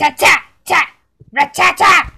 ta ta ta, ra ta ta.